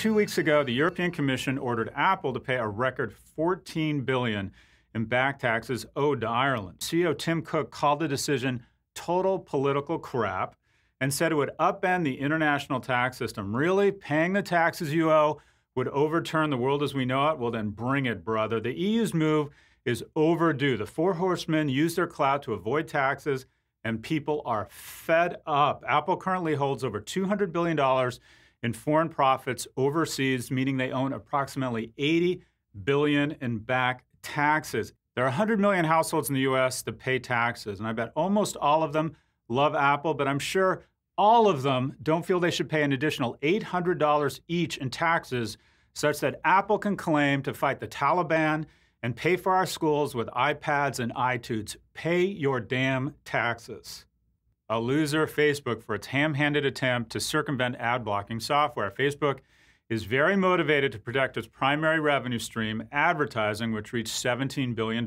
two weeks ago, the European Commission ordered Apple to pay a record 14 billion in back taxes owed to Ireland. CEO Tim Cook called the decision total political crap and said it would upend the international tax system. Really, paying the taxes you owe would overturn the world as we know it? Well, then bring it, brother. The EU's move is overdue. The four horsemen use their clout to avoid taxes, and people are fed up. Apple currently holds over $200 billion in foreign profits overseas, meaning they own approximately 80 billion in back taxes. There are 100 million households in the US that pay taxes, and I bet almost all of them love Apple, but I'm sure all of them don't feel they should pay an additional $800 each in taxes, such that Apple can claim to fight the Taliban and pay for our schools with iPads and iTunes. Pay your damn taxes. A loser, Facebook, for its ham handed attempt to circumvent ad blocking software. Facebook is very motivated to protect its primary revenue stream, advertising, which reached $17 billion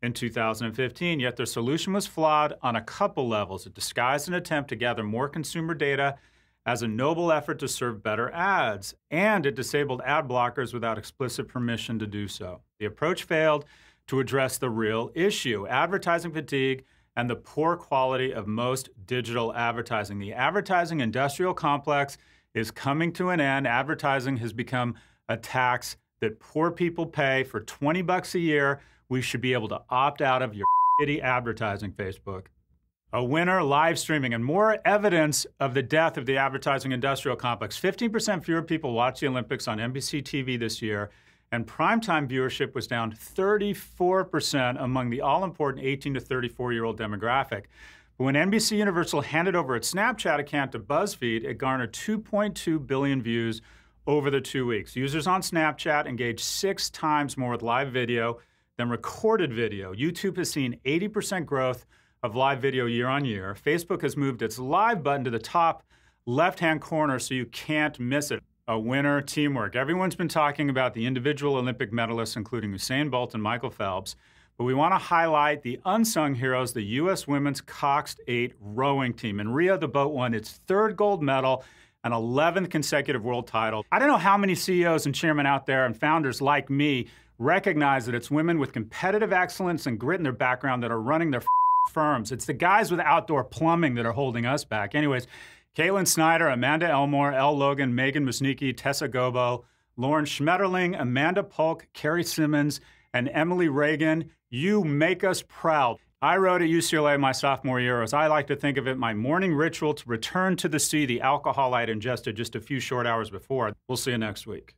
in 2015. Yet their solution was flawed on a couple levels. It disguised an attempt to gather more consumer data as a noble effort to serve better ads, and it disabled ad blockers without explicit permission to do so. The approach failed to address the real issue advertising fatigue and the poor quality of most digital advertising. The advertising industrial complex is coming to an end. Advertising has become a tax that poor people pay for 20 bucks a year. We should be able to opt out of your shitty advertising, Facebook a winner live streaming and more evidence of the death of the advertising industrial complex. 15% fewer people watch the Olympics on NBC TV this year, and primetime viewership was down 34% among the all important 18 to 34 year old demographic. But when NBC Universal handed over its Snapchat account to BuzzFeed, it garnered 2.2 billion views over the two weeks. Users on Snapchat engaged six times more with live video than recorded video. YouTube has seen 80% growth of live video year on year. Facebook has moved its live button to the top left hand corner so you can't miss it. A winner, teamwork. Everyone's been talking about the individual Olympic medalists, including Usain Bolt and Michael Phelps, but we want to highlight the unsung heroes, the U.S. women's Coxed 8 rowing team. In Rio, the boat won its third gold medal an 11th consecutive world title. I don't know how many CEOs and chairmen out there and founders like me recognize that it's women with competitive excellence and grit in their background that are running their firms. It's the guys with outdoor plumbing that are holding us back. Anyways, Katelin Snyder, Amanda Elmore, Elle Logan, Meghan Musnicki, Tessa Gobbo, Lauren Schmetterling, Amanda Polk, Kerry Simmonds, and Emily Regan. You make us proud. I wrote at UCLA my sophomore year, as I like to think of it, my morning ritual to return to the sea the alcohol I'd ingested just a few short hours before. We'll see you next week.